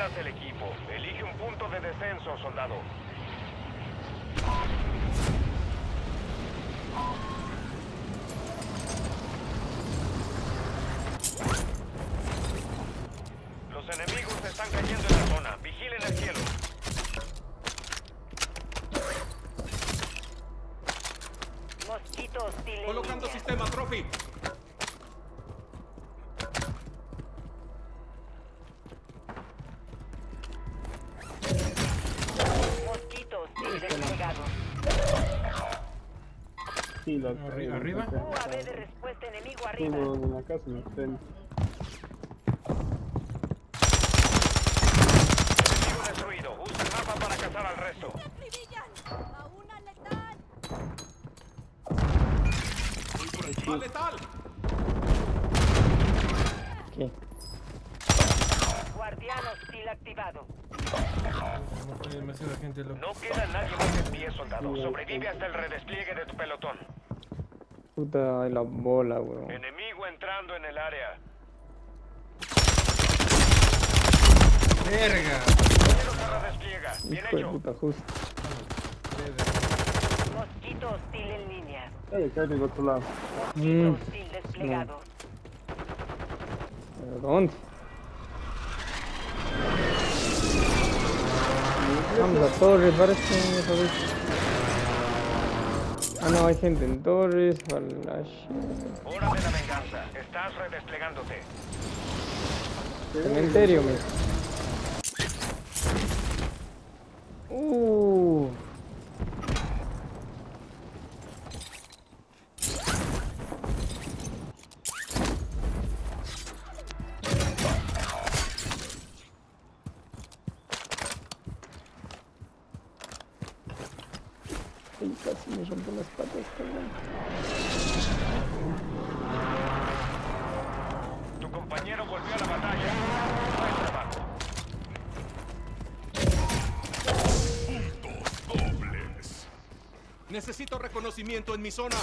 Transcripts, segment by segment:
lideras el equipo. Elige un punto de descenso, soldado. Los enemigos están cayendo en la zona. Vigilen el cielo. Mosquito hostil en Colocando sistema Trophy. Sí, la Arri- arriba. UAV de respuesta enemigo arriba. no, en la casa me estén. Enemigo destruido. Usa el mapa para cazar al resto. ¡A una letal! ¡Va letal! ¿Qué? Guardián hostil activado. No queda nadie más en pie, soldado. Sobrevive hasta el redespliegue de tu pelotón. Puta, ay, la bola, weón. Enemigo entrando en el área. Verga. Redespliega. Bien Hijo de hecho. puta, justo. Mosquito hostil en línea. Ay, acá del otro lado. Mosquito Mm. hostil desplegado. ¿Pero dónde? Vamos a Torres, parece. otra vez. Ah, no, hay gente en Torres. Falash. Hora de la venganza. Estás redesplegándote. Cementerio, me. Uh. Ay, casi me rompo las patas, cabrón. Tu compañero volvió a la batalla. Buen trabajo. Necesito reconocimiento en mi zona.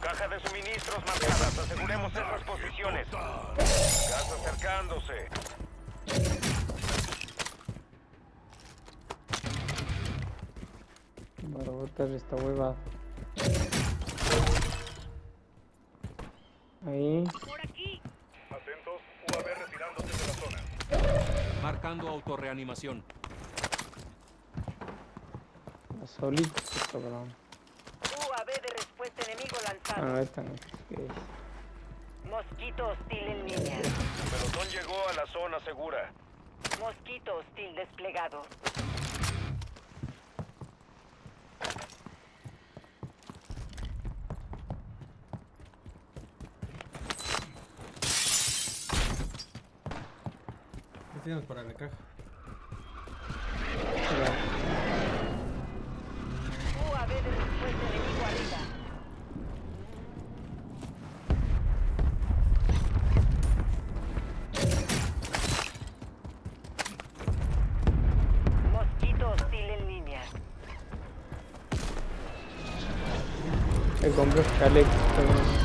Caja de suministros marcadas. Aseguremos esas posiciones. Gas acercándose. Para botar esta hueva. Ahí. Por aquí. Atentos. UAV retirándose de la zona. Marcando autorreanimación. Solito, cabrón. UAV de respuesta enemigo Ah, lanzado. no, esta no. ¿Qué es? Mosquito hostil en línea. Tu pelotón llegó a la zona segura. Mosquito hostil desplegado. Tienes para la caja? UAV de respuesta enemigo arriba. Mosquito hostil en línea. Cabrón.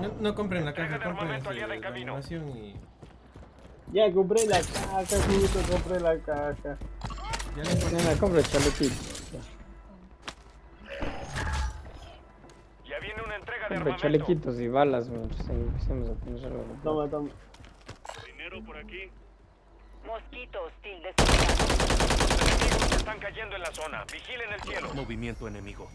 No, no compren la caja, compren la camino. animación y... Ya compré la caja, justo compré la caja. Ya no importa. Nena, compra chalequito. Ya. Ya viene una entrega de armamento. chalequitos y balas mientras empecemos a tener algo. Toma, toma. Dinero por aquí. Mosquito hostil desplegado. Enemigos están cayendo en la zona. Vigilen el cielo. Movimiento enemigo.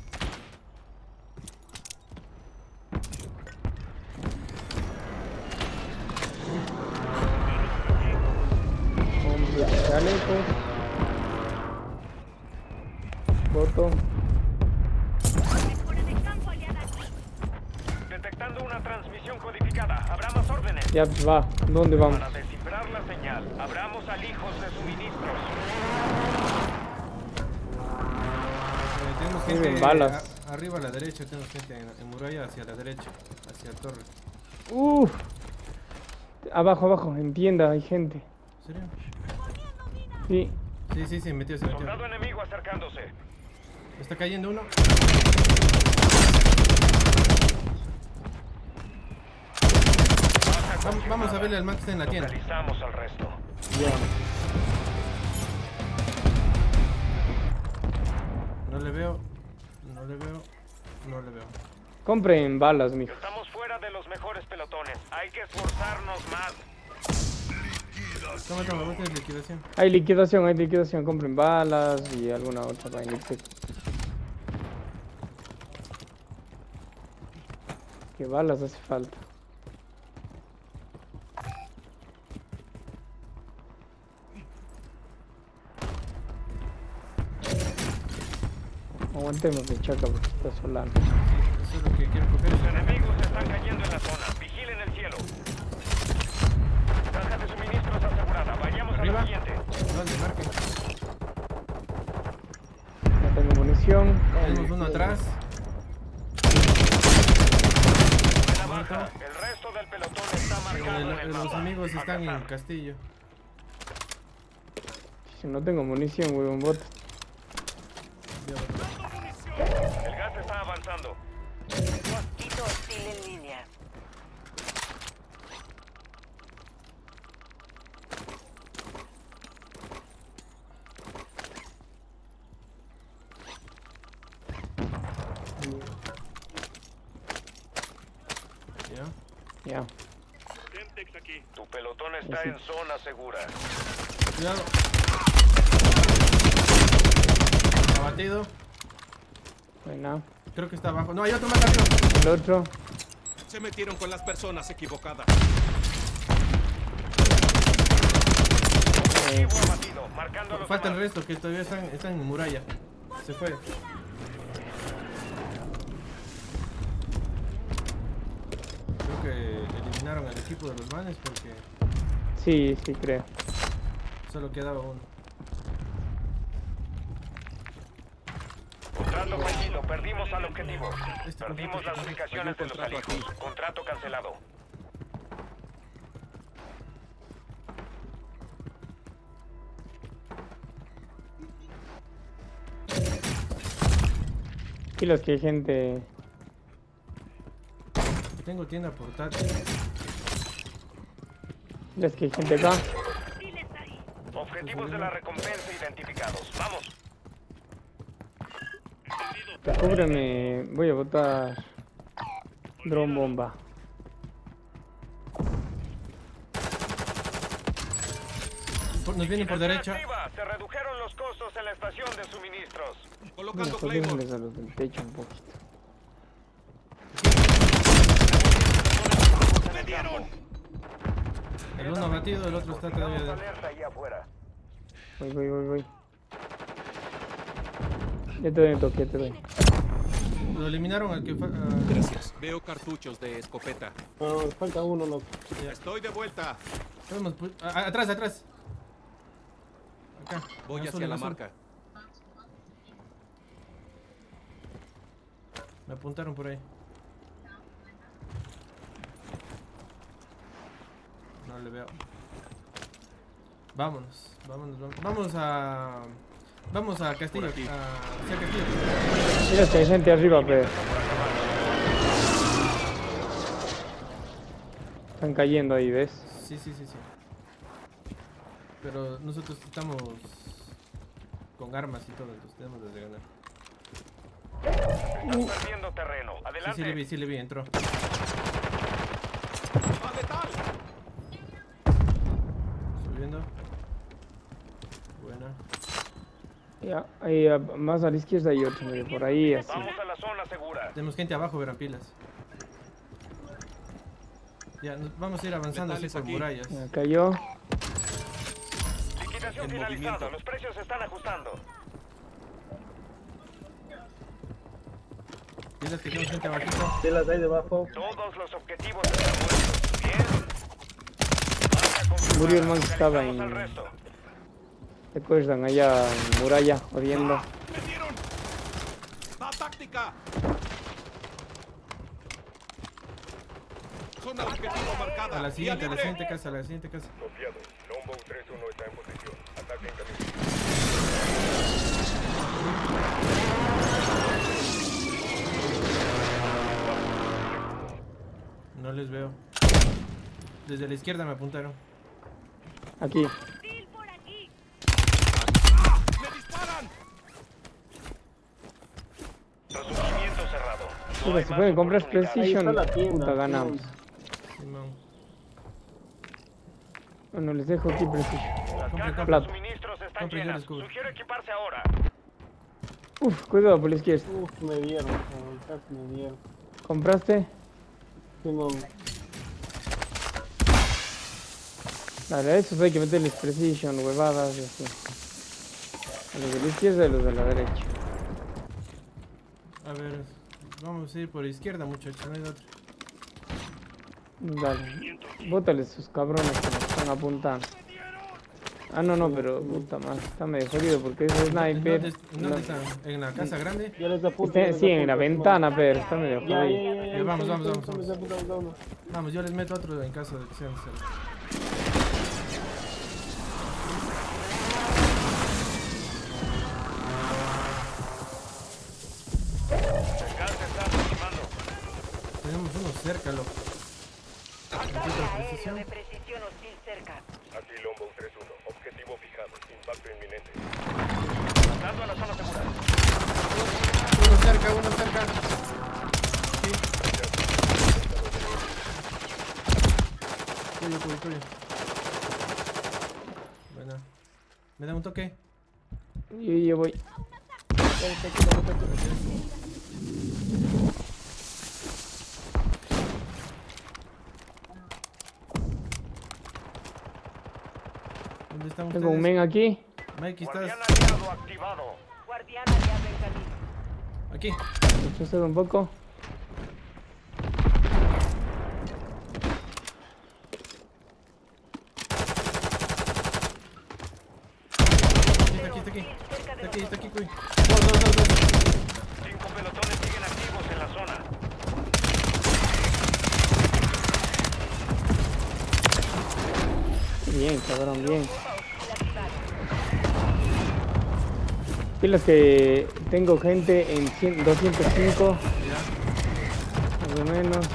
Chaleco. Aquí. Detectando una transmisión codificada. Habrá más órdenes. Ya pues, va. ¿Dónde vamos? Para descifrar la señal, abramos alijos de suministros. Eh, tenemos gente balas. a- arriba a la derecha, tenemos gente en, en muralla hacia la derecha, hacia torre. Uf. Abajo, abajo, en tienda hay gente. ¿En serio? Sí. Sí, sí, sí, metió, se metió. Soldado enemigo acercándose. Está cayendo uno. Vam- Vamos a verle al Max en la tienda. Localizamos al resto. Ya. No le veo. No le veo. No le veo. Compren balas, mijo. Estamos fuera de los mejores pelotones. Hay que esforzarnos más. Toma, toma, vos tienes liquidación. Hay liquidación, hay liquidación. Compren balas y alguna otra vaina. que- ¿Qué balas hace falta? Aguantemos de chaca porque está solano. Eso es lo que quiero coger. Los enemigos están cayendo en la zona. Vigilen el cielo. Caja de suministros asegurada. Vayamos a Arriba. la siguiente. ¿Dónde? Marque. No tengo munición. Tenemos uno atrás. Buena baja. El resto del pelotón está marcado en El- el los en cazar. castillo. Si no tengo munición, huevón, bot. El gas está avanzando. Mosquito hostil en línea. Pelotón está Sí. en zona segura. Cuidado. Abatido. Buena. Creo que está abajo. No, hay otro más arriba. El otro. Se metieron con las personas equivocadas. Abatido. Marcando los Falta el resto que todavía están, están en muralla. Se fue. Equipo de los manes porque Sí, sí, creo. solo quedaba uno. Contrato fallido. Perdimos al objetivo. Este Perdimos las ubicaciones de los aliados. Contrato cancelado. Y los que hay gente. Tengo tienda portátil. Los que hay gente acá. Objetivos de la recompensa identificados. Vamos. Cúbreme. Voy a botar. Drone bomba. Nos vienen por derecha. Activa. Se redujeron los costos en la estación de suministros. Colocando Claymore. a los del techo un poquito. El uno abatido, el otro está todavía de... Voy, voy, voy, voy. Ya te doy un toque, ya te doy. Lo eliminaron al que ah, Gracias. Veo cartuchos de escopeta. No, falta uno, loco. Estoy de vuelta. podemos pu- ah, atrás, atrás. Acá. Voy azul, hacia la azul. marca. Me apuntaron por ahí. No le veo. Vámonos, vámonos, vámonos. Vamos a. Vamos a Castillo. A, hacia Castillo. Mira gente arriba, pero. Están cayendo ahí, ¿ves? Sí, sí, sí, sí. Pero nosotros estamos con armas y todo, entonces tenemos de ganar. Estás perdiendo terreno. Sí, Adelante. sí le vi, sí le vi, entró. Buena. Ya, ahí ah, más a la izquierda hay otro, mire, por ahí así. Vamos a la zona segura. Tenemos gente abajo, verán pilas. Ya, nos- vamos a ir avanzando así Metales por aquí. murallas. Ya cayó. Liquidación En finalizada. movimiento. Los precios se están ajustando. Pilas que tenemos gente abajito. Telas ahí debajo. Todos los objetivos están muertos. Murió el man que estaba en-. ¿Te acuerdan? Allá en muralla, jodiendo. Zona objetivo marcada. A la siguiente, a la siguiente casa, a la siguiente casa. Copiado. Longbow 3-1 está en posición. Ataque en camino. No les veo. Desde la izquierda me apuntaron. Aquí. Hay si pueden comprar. Precision, puta, ganamos. Bueno, les dejo aquí Precision. Las cajas de plata. suministros están llenas. Sugiero equiparse ahora. Uf, cuidado por la izquierda. Uf, me dieron, me dieron. ¿Compraste? Simón, Dale, a esos hay que meterles Precision, huevadas y así. A los de la izquierda y a los de la derecha. A ver, vamos a ir por izquierda, muchachos, no hay de otra. Dale. Bótales sus cabrones que nos están apuntando. Ah, no, no, pero puta madre, está medio jodido porque ese ¿En sniper. dónde, en dónde no- están? ¿En la casa grande? ya les apunto. Está- ya les sí, en la ventana, pero está medio jodido. ya, ya, Ya, vamos, vamos, vamos, vamos. yo les meto otro en caso de que sean cerca. Cerca, loco. Ataque de aéreo precisión. de precisión hostil cerca. Aquí Lombo 3-1. Objetivo fijado. Impacto inminente. Pasando a la zona segura. Uno cerca, uno cerca. Sí. Tuyo, tuyo, tuyo. Bueno. ¿Me da un toque? Yo, yo voy. ¿Dónde están Tengo un men aquí. Mikey, ¿estás aliado activado. Guardián aliado en camino. aquí? Retroceder un poco. Aquí, está aquí, está aquí. Está aquí, está aquí, cuy. Cinco pelotones siguen activos en la zona. Bien, cabrón, bien. Pilas que tengo gente en 100 205, más o menos.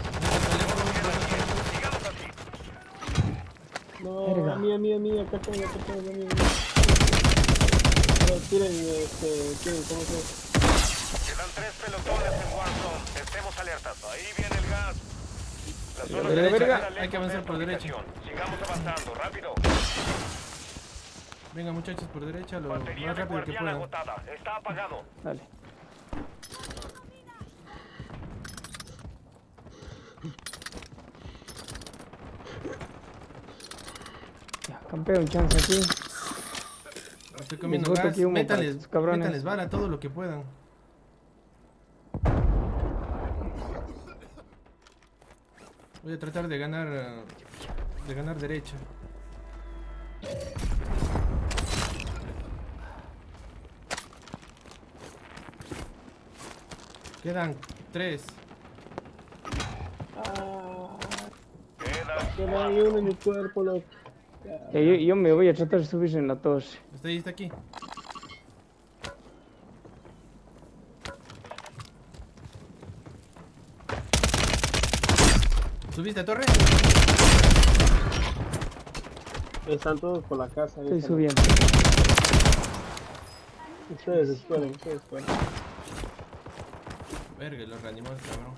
No, Verga. a mí, a mí, a mí, acá tengo, acá tengo, a mí, a mí. Pero tienen, este, tienen, ¿cómo se llama? Quedan tres pelotones en Warzone. Estemos alertas. Ahí viene el gas. La zona Verga, derecha Hay que avanzar de por derecha. ubicación. Sigamos avanzando. Rápido. Venga, muchachos, por derecha, lo más Batería de rápido que puedan. agotada. Está apagado. Dale. Ya, campeo un chance aquí. Estoy comiendo gas. aquí Métales, métales bala todo lo que puedan. Voy a tratar de ganar de ganar derecha. Quedan tres. Ah, Queda uno en mi cuerpo, loco. Yo, yo me voy a tratar de subir en la torre. Está ahí, está aquí. ¿Subiste a torre? Están todos por la casa. Estoy subiendo. Ustedes esperen, ustedes esperen. Verga, lo reanimó el cabrón.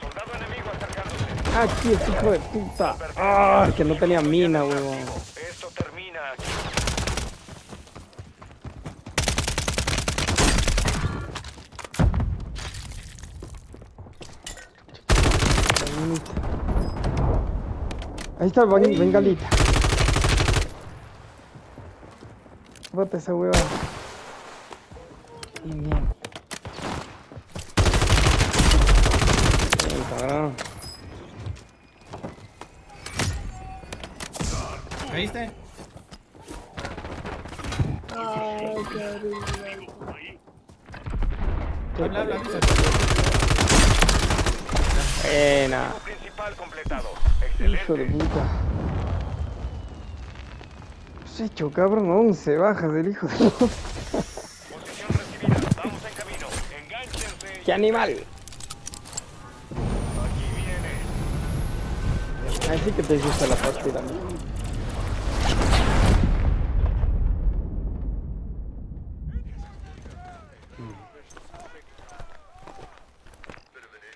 soldado enemigo acercándose. Ah, Aquí, este hijo de puta. Ah, que no tenía mina, huevón. Esto termina aquí. Ahí está el ben- bengalita. Bota esa hueva. Bien, bien. Bien, cabrón. ¿Caíste? Habla, habla, avisa. Buena. Principal completado. Hijo de puta. Has hecho, cabrón, 11 bajas del hijo de puta. Posición recibida. Vamos en camino. Engánchense. ¡Qué animal! Aquí viene. Ahí sí que te hiciste la partida, ¿no?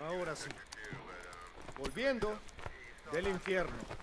Ahora sí. Volviendo del infierno.